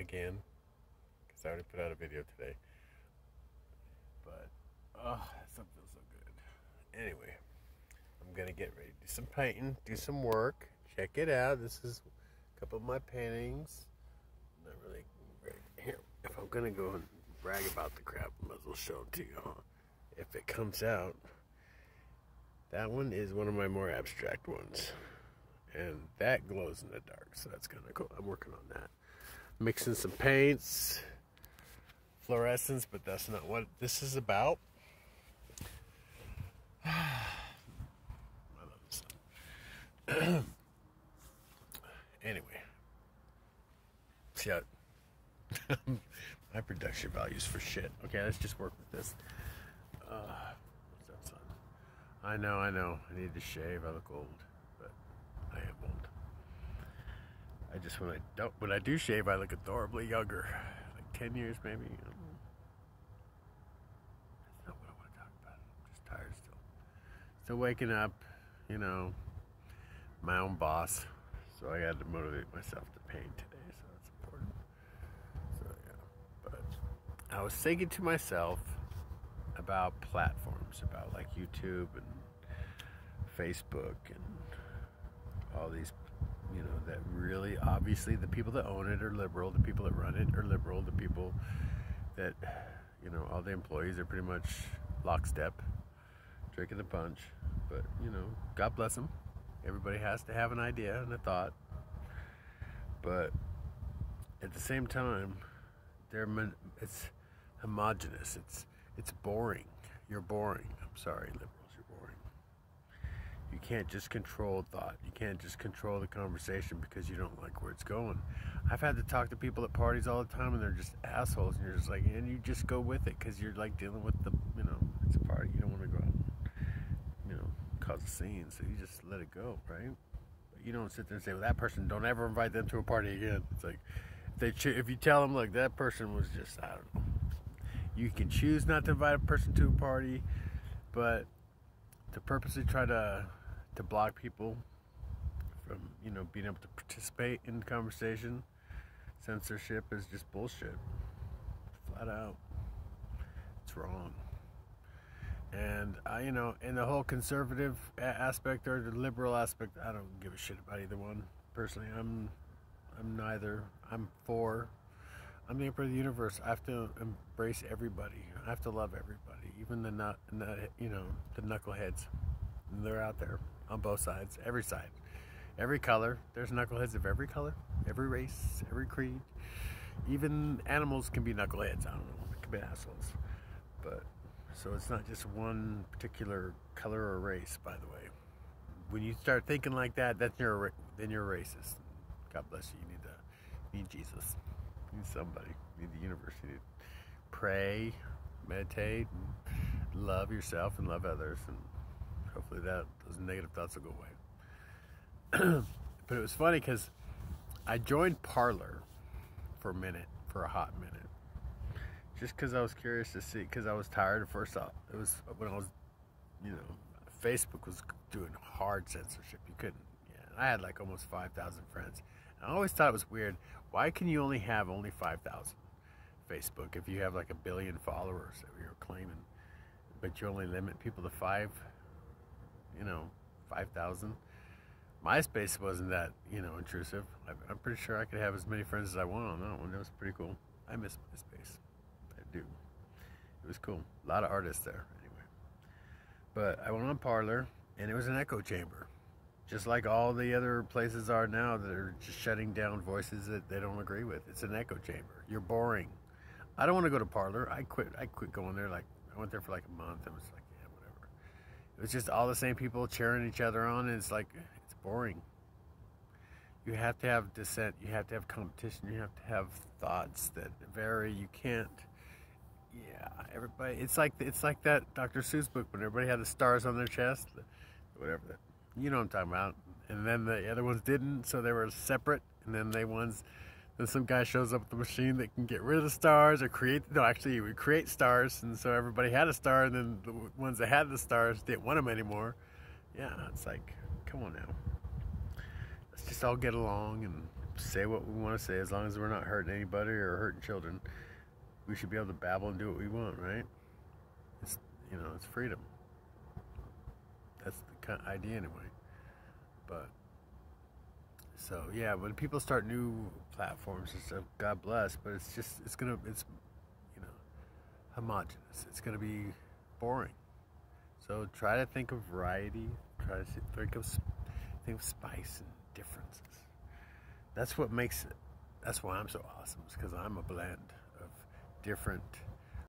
again because I already put out a video today. But oh, that feels so good. Anyway, I'm gonna get ready, to do some painting, do some work. Check it out. This is a couple of my paintings. Not really here. If I'm gonna go and brag about the crap, I might as well show it to you. If it comes out, that one is one of my more abstract ones and that glows in the dark so that's kind of cool i'm working on that mixing some paints fluorescence but that's not what this is about. Anyway. See how my production values for shit. Okay let's just work with this. Uh, what's that son? i know i know. I need to shave. I look old I am old. I just when I don't when I do shave, I look adorably younger, like ten years maybe. That's not what I want to talk about. I'm just tired still. Still waking up, you know, my own boss. So I had to motivate myself to paint today, so that's important. So yeah, but I was thinking to myself about platforms, about like YouTube and Facebook and all these you know that really obviously the people that own it are liberal the people that run it are liberal the people that you know all the employees are pretty much lockstep drinking the punch but you know god bless them everybody has to have an idea and a thought. But at the same time they're it's homogenous it's it's boring. You're boring. I'm sorry liberal can't just control thought. You can't just control the conversation because you don't like where it's going. I've had to talk to people at parties all the time and they're just assholes and you're just like, and you just go with it because you're like dealing with the, you know, it's a party. You don't want to go out and, you know, cause a scene. So you just let it go, right? But you don't sit there and say, well, that person, don't ever invite them to a party again. It's like, if, they if you tell them, like, that person was just, I don't know. You can choose not to invite a person to a party, but to purposely try to to block people from you know being able to participate in conversation. Censorship is just bullshit, flat out. It's wrong. And I, you know, in the whole conservative aspect or the liberal aspect, I don't give a shit about either one. Personally, I'm, I'm neither. I'm for. I'm the emperor of the universe. I have to embrace everybody. I have to love everybody, even the nut, you know, the knuckleheads. They're out there on both sides, every side, every color. There's knuckleheads of every color, every race, every creed. Even animals can be knuckleheads. I don't know, they can be assholes. But so it's not just one particular color or race. By the way, when you start thinking like that, that's your then you're racist. God bless you. You need to need Jesus. You need somebody. You need the universe. You need pray, meditate, love yourself and love others and hopefully that those negative thoughts will go away. but it was funny because I joined Parler for a minute, for a hot minute, just because I was curious to see. Because I was tired. First, off, it was when I was, you know, Facebook was doing hard censorship. You couldn't. Yeah, I had like almost five thousand friends. I always thought it was weird. Why can you only have only five thousand? Facebook if you have like a billion followers that you're claiming, but you only limit people to five you know, 5,000. MySpace wasn't that, you know, intrusive. I'm pretty sure I could have as many friends as I want on that one. That was pretty cool. I miss MySpace. I do. It was cool. A lot of artists there, anyway. But I went on Parler, and it was an echo chamber. Just like all the other places are now that are just shutting down voices that they don't agree with. It's an echo chamber. You're boring. I don't want to go to Parler. I quit. I quit going there. Like I went there for like a month. It was like it's just all the same people cheering each other on, and it's like it's boring. You have to have dissent. You have to have competition. You have to have thoughts that vary. You can't. Yeah, everybody. It's like it's like that Dr. Seuss book when everybody had the stars on their chest, whatever. You know what I'm talking about. And then the other ones didn't, so they were separate. And then they ones then some guy shows up with a machine that can get rid of the stars or create, no, actually, he would create stars. And so everybody had a star, and then the ones that had the stars didn't want them anymore. Yeah, it's like, come on now. Let's just all get along and say what we want to say as long as we're not hurting anybody or hurting children. We should be able to babble and do what we want, right? It's you know, it's freedom. That's the idea anyway. But so yeah, when people start new platforms and stuff, God bless. But it's just it's gonna it's you know homogenous. It's gonna be boring. So try to think of variety. Try to think of think of spice and differences. That's what makes it. That's why I'm so awesome. Is because I'm a blend of different